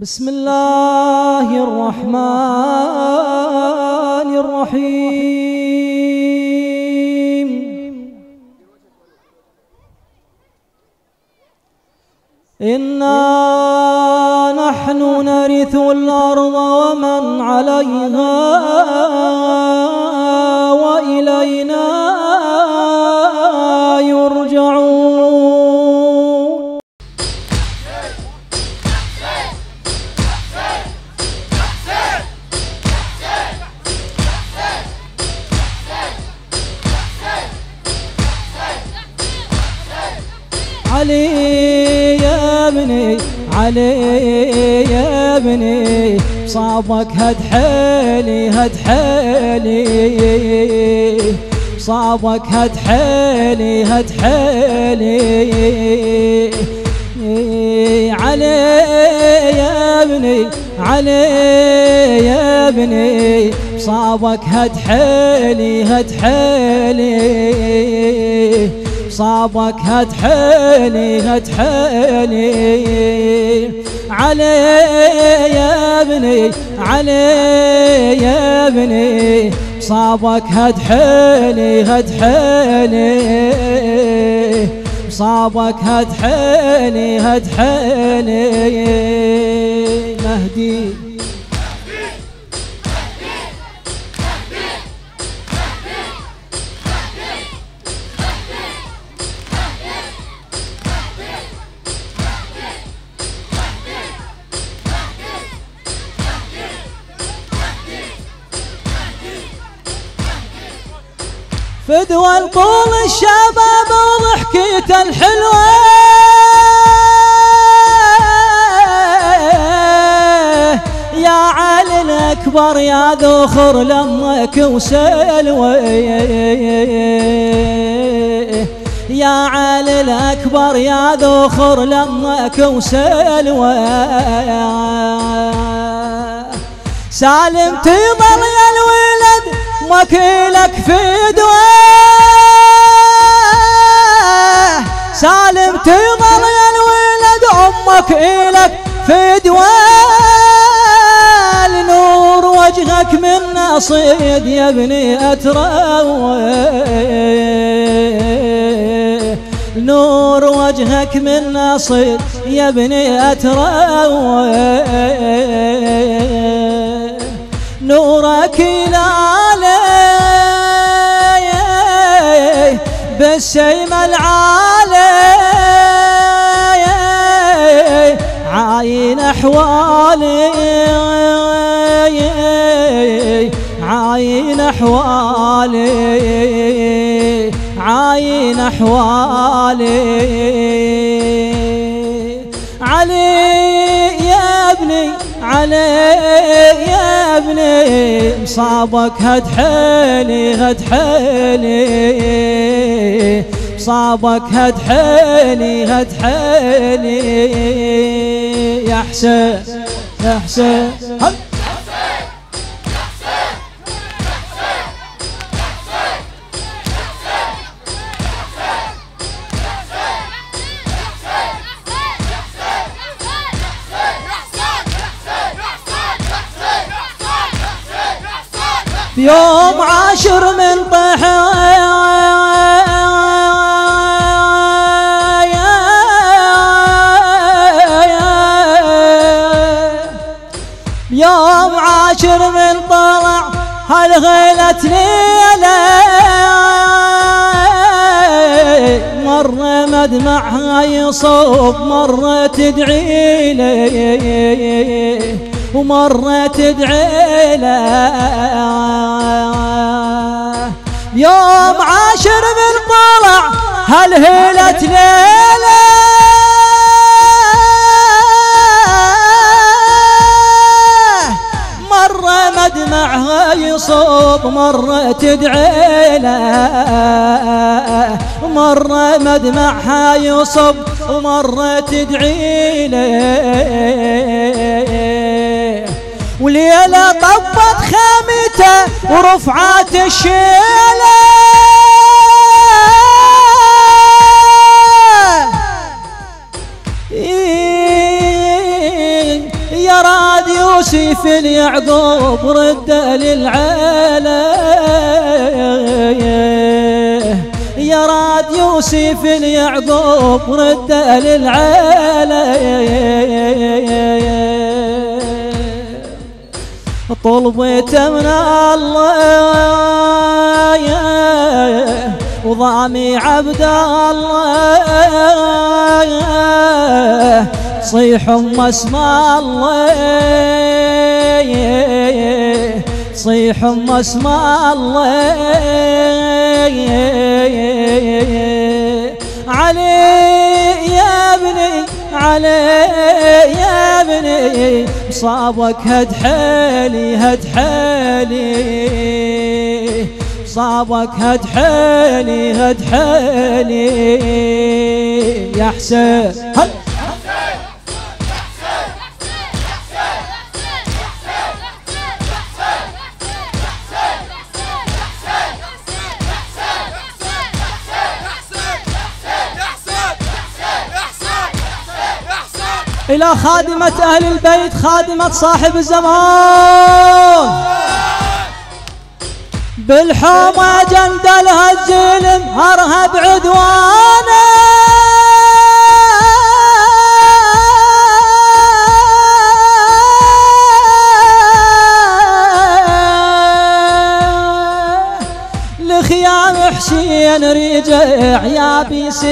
بسم الله الرحمن الرحيم. إنا نحن نرث الأرض ومن عليها علي يا ابني صابك هد حيلي هد حيلي. صابك هد حيلي هد حيلي. علي يا ابني علي يا ابني صابك هد حيلي هد حيلي. صابك هد حيلي هد حيلي علي يا ابني علي يا ابني. صابك هد حيلي هد حيلي صابك هد حيلي هد حيلي مهدي. فدوى القول الشباب وضحكيته الحلوة. يا علي الأكبر يا ذخر لمك وسلوى. يا علي الأكبر يا ذخر لمك وسلوى. سالم تظل مكيلك في دواه سالم تظل يا الولد أمك إلك في دواه نور وجهك من صيد يا ابني اتروى نور وجهك من صيد يا ابني اتروى نورك العالي بالسيم العالي عاين أحوالي عاين أحوالي عاين أحوالي. علي يا ابني مصابك هد حيلي هد حيلي. صابك هد حيلي هد حيلي. يا حسين يا حسين. يوم عاشر من طح يوم عاشر من طلع هالغيلة ليلة مرة مدمعها يصوب مرة تدعي لي. ومرة تدعي له يوم عاشر من طلع هالهيلة ليلة؟ مرة مدمعها يصوب مرة تدعي له مرة مدمعها يصب ومرة تدعي له وليلة طبت خيمته ورفعت الشيلة. يوسف يعقوب رد للعالم. يا راد يوسف يعقوب رد للعالم. طلبت من الله. وضامي عبد الله. صيح أم اسم الله. صيح أم اسم الله. علي يا ابني علي يا ابني. صابك هد حالي هد حالي صابك هد حالي هد حالي يا حسين هل إلى خادمة أهل البيت خادمة صاحب الزمان. بالحومة جندلها الزلم أرهب عدوانه لخيام حسين رجع يا بيس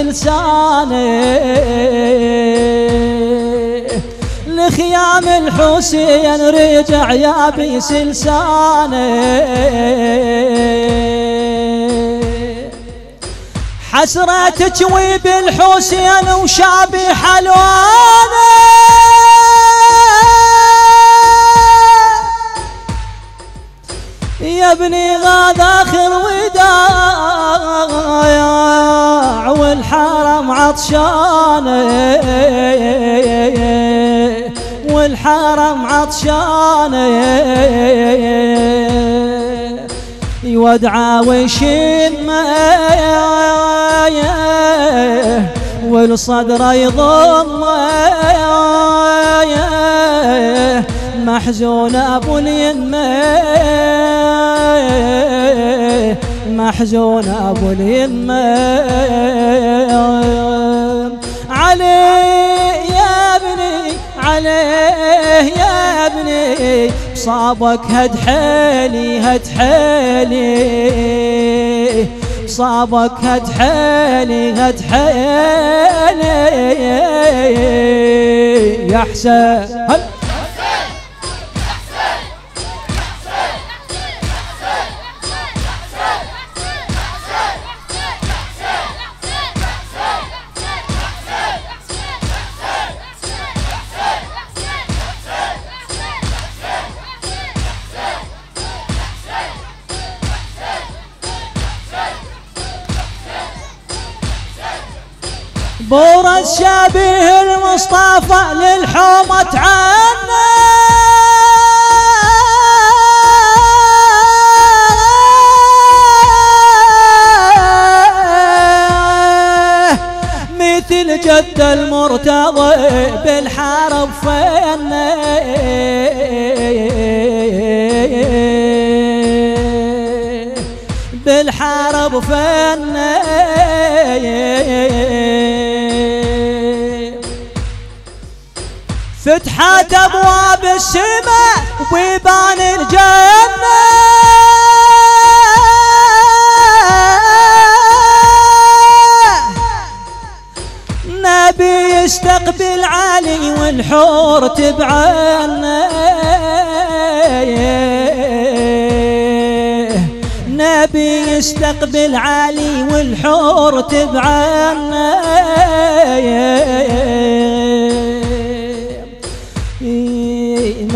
لخيام الحسين رجع يا بيس لسانه حسرة تجوي بالحسين وشابي حلوانه يا ابني غاد آخر وداع والحرم عطشانه. والحرم عطشانه. يودع ويشم والصدر يضم محزون أبو اليمة. محزون أبو اليمة. علي عليه يا ابني صابك هد حيلي هد حيلي. صابك هد حيلي هد حيلي. يا حسين بور الشبيه المصطفى للحومة عنا مثل جد المرتضى بالحرب فنا بالحرب فنا فتحت أبواب السماء وبيبان الجنة. نبي يستقبل علي والحور تبعنا. نبي يستقبل علي والحور تبعنا.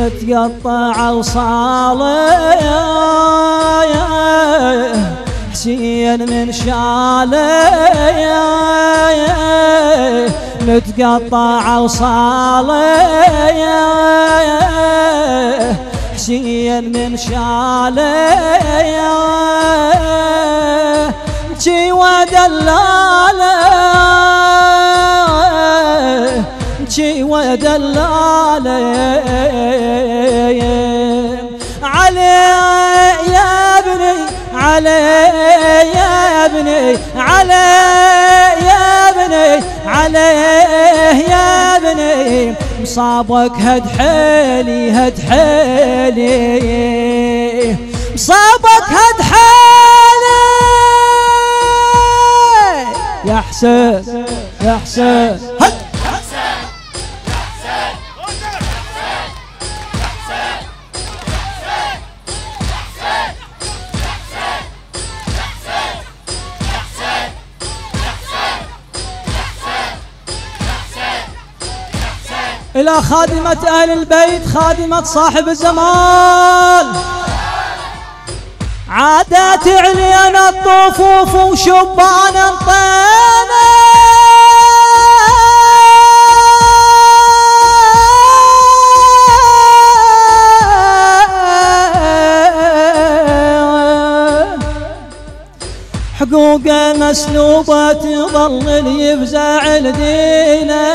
متقطع وصاله حسين من شاله متقطع وصاله حسين من شاله جي ودلاله ابكي ودلالي علي يا ابني علي يا ابني علي يا ابني عليه يا ابني. مصابك هد حيلي هد حيلي. مصابك هد حيلي. يا حسين يا حسين. إلى خادمة أهل البيت خادمة صاحب الزمان. عادات علينا الطفوف وشبان طينا حقوق مسلوبة تظل يفزع الدينه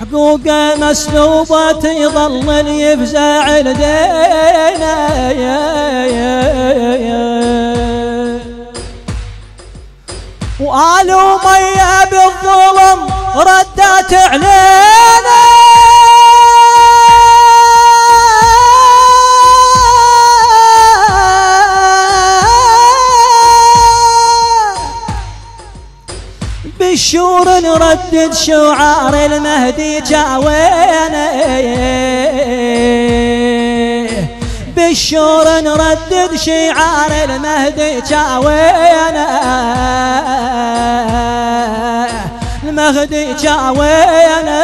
حقوق مسلوبة يظل يفزع لدينا وآل أمية بالظلم ردت علينا. بالشور نردد شعار المهدي جاوينا بالشور نردد شعار المهدي جاوينا المهدي جاوينا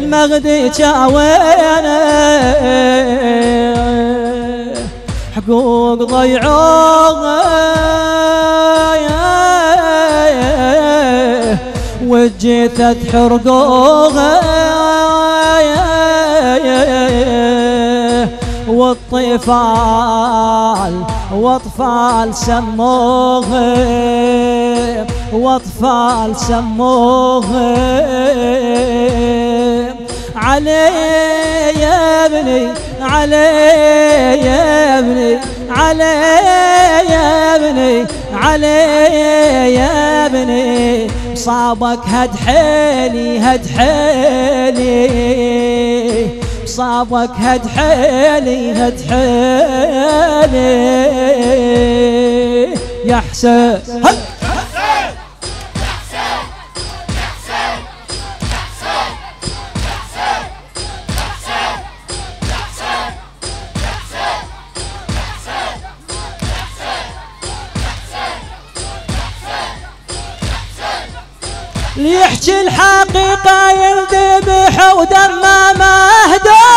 المهدي جاوينا حقوق ضيعوها وجيت حرقوها. والطفال واطفال سموها واطفال سموها. علي يا ابني علي يا ابني علي يا ابني علي يا ابني. صابك هد حيلي هد حيلي. صابك هد حيلي هد حيلي. يا حسين ليحكي الحقيقة ينذبح ودمه مهدور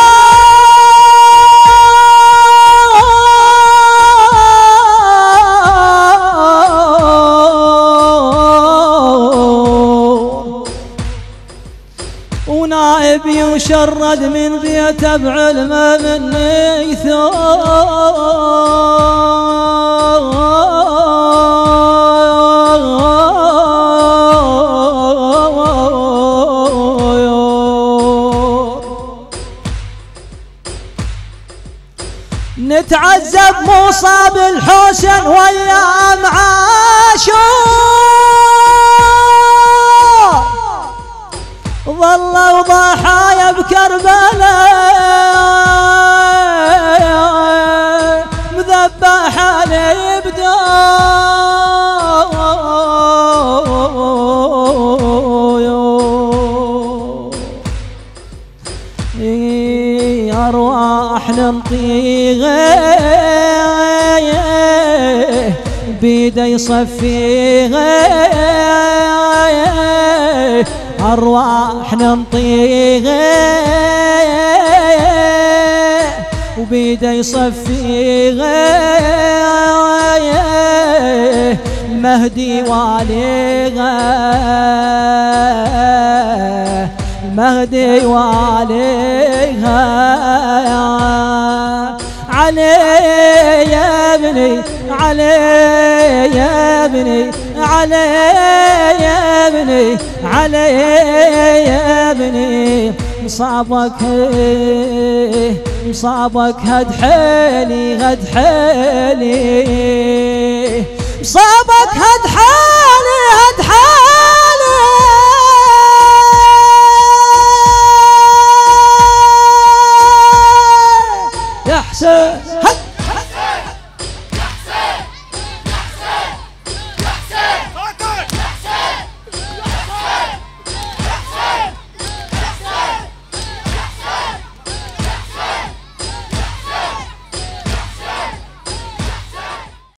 ونائب يشرد من بيته بعلمه من نتعذب مصاب الحسن وايام عاشور. ظلوا ضحايا بكربلاء بيده يصفيغه أرواح ننطيغه وبيده يصفيغه المهدي واليغه المهدي واليها علي يا ابني علي يا ابني علي يا ابني علي يا ابني. مصابك مصابك هد حيلي هد حيلي. مصابك هد حيلي.